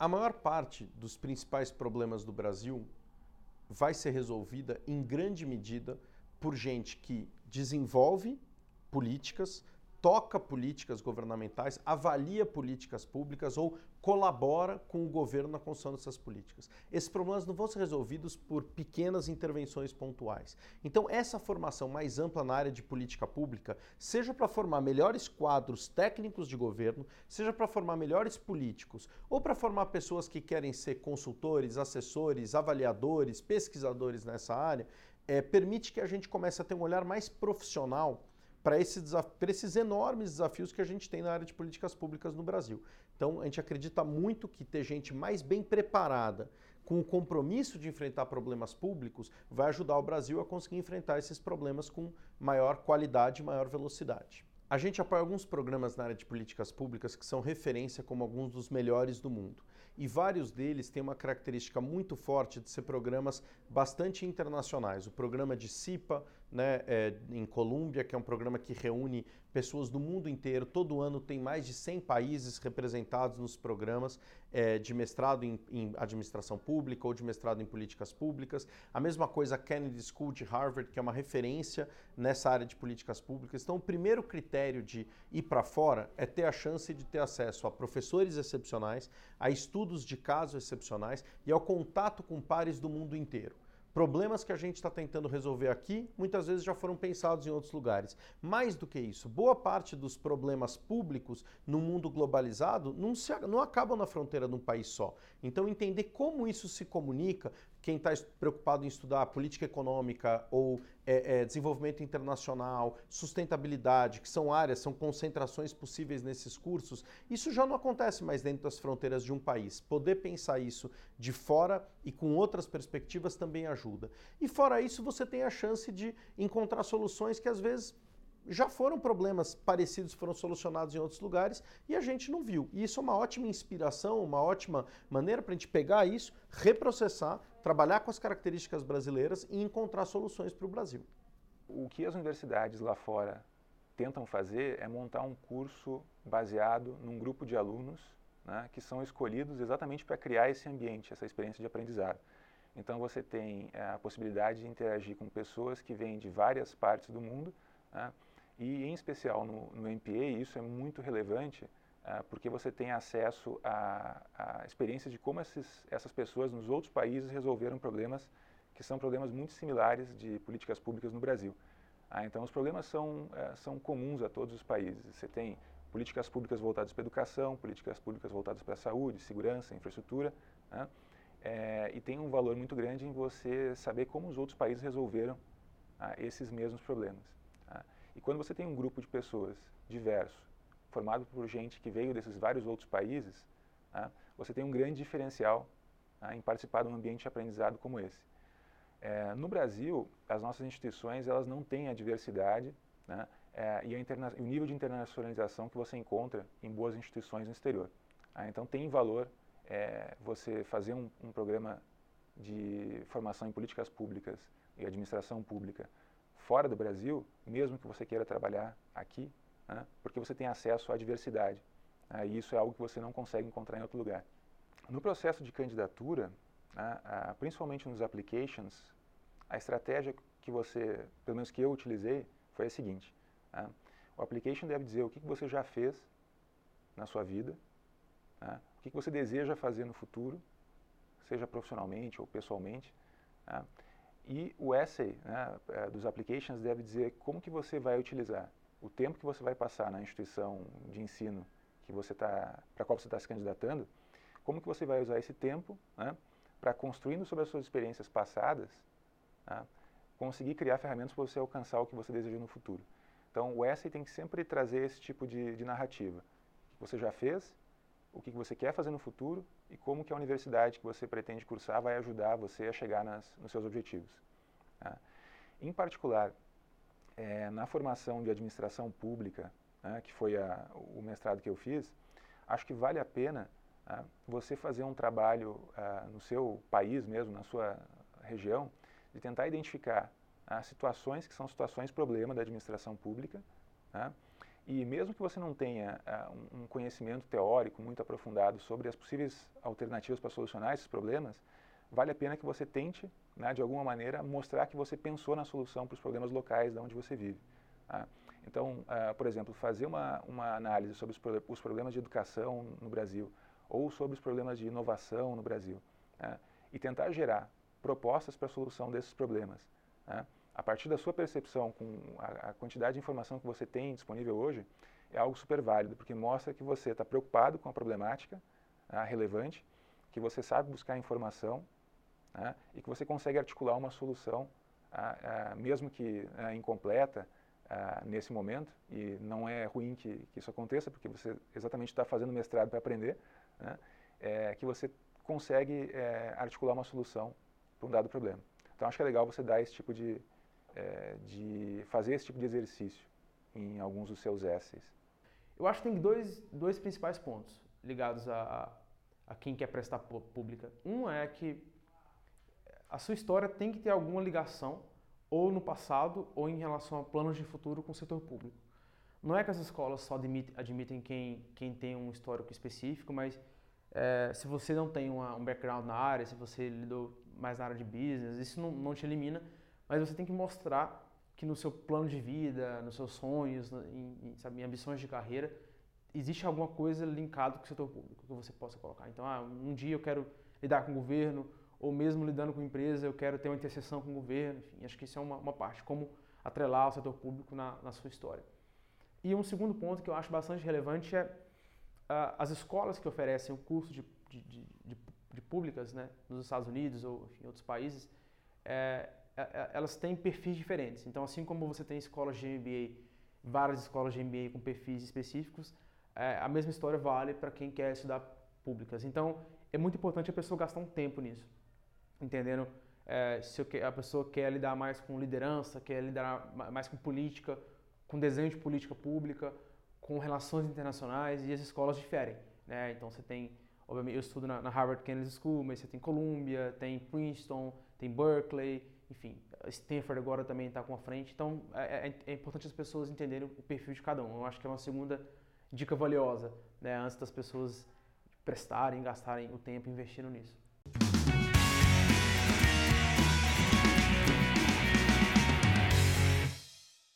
A maior parte dos principais problemas do Brasil vai ser resolvida em grande medida por gente que desenvolve políticas, toca políticas governamentais, avalia políticas públicas ou colabora com o governo na construção dessas políticas. Esses problemas não vão ser resolvidos por pequenas intervenções pontuais. Então, essa formação mais ampla na área de política pública, seja para formar melhores quadros técnicos de governo, seja para formar melhores políticos, ou para formar pessoas que querem ser consultores, assessores, avaliadores, pesquisadores nessa área, é, permite que a gente comece a ter um olhar mais profissional para esse esses enormes desafios que a gente tem na área de políticas públicas no Brasil. Então, a gente acredita muito que ter gente mais bem preparada, com o compromisso de enfrentar problemas públicos, vai ajudar o Brasil a conseguir enfrentar esses problemas com maior qualidade e maior velocidade. A gente apoia alguns programas na área de políticas públicas que são referência como alguns dos melhores do mundo. E vários deles têm uma característica muito forte de ser programas bastante internacionais. O programa de CIPA, né, é, em Colômbia, que é um programa que reúne pessoas do mundo inteiro. Todo ano tem mais de 100 países representados nos programas é, de mestrado em, em, administração pública ou de mestrado em políticas públicas. A mesma coisa a Kennedy School de Harvard, que é uma referência nessa área de políticas públicas. Então, o primeiro critério de ir para fora é ter a chance de ter acesso a professores excepcionais, a estudos de casos excepcionais e ao contato com pares do mundo inteiro. Problemas que a gente está tentando resolver aqui, muitas vezes já foram pensados em outros lugares. Mais do que isso, boa parte dos problemas públicos no mundo globalizado não, se, não acabam na fronteira de um país só. Então, entender como isso se comunica, quem está preocupado em estudar política econômica ou é, é, desenvolvimento internacional, sustentabilidade, que são áreas, são concentrações possíveis nesses cursos, isso já não acontece mais dentro das fronteiras de um país. Poder pensar isso de fora e com outras perspectivas também ajuda. E fora isso, você tem a chance de encontrar soluções que às vezes já foram problemas parecidos, foram solucionados em outros lugares e a gente não viu. E isso é uma ótima inspiração, uma ótima maneira para a gente pegar isso, reprocessar, trabalhar com as características brasileiras e encontrar soluções para o Brasil. O que as universidades lá fora tentam fazer é montar um curso baseado num grupo de alunos né, que são escolhidos exatamente para criar esse ambiente, essa experiência de aprendizado. Então você tem eh, a possibilidade de interagir com pessoas que vêm de várias partes do mundo né, e, em especial, no, no MPA, isso é muito relevante porque você tem acesso à, à experiência de como esses, essas pessoas nos outros países resolveram problemas que são problemas muito similares de políticas públicas no Brasil. Ah, então, os problemas são, uh, são comuns a todos os países. Você tem políticas públicas voltadas para a educação, políticas públicas voltadas para a saúde, segurança, infraestrutura, né? é, e tem um valor muito grande em você saber como os outros países resolveram ah, esses mesmos problemas. Tá? E quando você tem um grupo de pessoas diverso, formado por gente que veio desses vários outros países, tá? você tem um grande diferencial tá? em participar de um ambiente de aprendizado como esse. É, no Brasil, as nossas instituições elas não têm a diversidade né? é, e, o nível de internacionalização que você encontra em boas instituições no exterior. Tá? Então tem valor é, você fazer um, um programa de formação em políticas públicas e administração pública fora do Brasil, mesmo que você queira trabalhar aqui, né, porque você tem acesso à diversidade. Né, e isso é algo que você não consegue encontrar em outro lugar. No processo de candidatura, né, principalmente nos applications, a estratégia que você, pelo menos que eu utilizei, foi a seguinte. Né, o application deve dizer o que, que você já fez na sua vida, né, o que, que você deseja fazer no futuro, seja profissionalmente ou pessoalmente, né, e o essay né, é, dos applications deve dizer como que você vai utilizar o tempo que você vai passar na instituição de ensino que você tá, para qual você está se candidatando, como que você vai usar esse tempo né, para construindo sobre as suas experiências passadas, né, conseguir criar ferramentas para você alcançar o que você deseja no futuro. Então, o essay tem que sempre trazer esse tipo de, de narrativa. O que você já fez, o que você quer fazer no futuro e como que a universidade que você pretende cursar vai ajudar você a chegar nas, nos seus objetivos. Tá? Em particular, é, na formação de administração pública, né, que foi a, o mestrado que eu fiz, acho que vale a pena tá, você fazer um trabalho ah, no seu país mesmo, na sua região, de tentar identificar as situações que são situações problema da administração pública, tá, E mesmo que você não tenha uh, um conhecimento teórico muito aprofundado sobre as possíveis alternativas para solucionar esses problemas, vale a pena que você tente, né, de alguma maneira, mostrar que você pensou na solução para os problemas locais de onde você vive. Tá? Então, uh, por exemplo, fazer uma, uma análise sobre os, os, problemas de educação no Brasil ou sobre os problemas de inovação no Brasil né, e tentar gerar propostas para a solução desses problemas. Né, a partir da sua percepção, com a, a, quantidade de informação que você tem disponível hoje, é algo super válido, porque mostra que você está preocupado com a problemática né, relevante, que você sabe buscar informação né, e que você consegue articular uma solução, a, a, mesmo que né, incompleta, nesse momento, e não é ruim que, que isso aconteça, porque você exatamente está fazendo mestrado para aprender, né, é, que você consegue é, articular uma solução para um dado problema. Então, acho que é legal você dar esse tipo de, é, de fazer esse tipo de exercício em alguns dos seus essays. Eu acho que tem dois, dois principais pontos ligados a, a quem quer prestar pública. Um é que a sua história tem que ter alguma ligação ou no passado ou em relação a planos de futuro com o setor público. Não é que as escolas só admitem, admitem quem, quem tem um histórico específico, mas é, se você não tem uma, um background na área, se você lidou mais na área de business, isso não, não te elimina, mas você tem que mostrar que no seu plano de vida, nos seus sonhos, em, em, sabe, em ambições de carreira, existe alguma coisa linkada com o setor público que você possa colocar. Então, ah, um dia eu quero lidar com o governo, ou mesmo lidando com empresa, eu quero ter uma interseção com o governo, enfim, acho que isso é uma, uma parte, como atrelar o setor público na, na, sua história. E um segundo ponto que eu acho bastante relevante é uh, as escolas que oferecem o curso de, de, de, de, públicas né, nos Estados Unidos ou em outros países, é, é, é, elas têm perfis diferentes. Então, assim como você tem escolas de MBA, várias escolas de MBA com perfis específicos, é, a mesma história vale para quem quer estudar públicas. Então, é muito importante a pessoa gastar um tempo nisso, entendendo é, se a pessoa quer lidar mais com liderança, quer lidar mais com política, com desenho de política pública, com relações internacionais, e as escolas diferem. Né? Então, você tem, obviamente, eu estudo na, na Harvard Kennedy School, mas você tem Columbia, tem Princeton, tem Berkeley, enfim, Stanford agora também está com a frente. Então, é, é, é, importante as pessoas entenderem o perfil de cada um. Eu acho que é uma segunda dica valiosa, né, antes das pessoas prestarem, gastarem o tempo investindo nisso.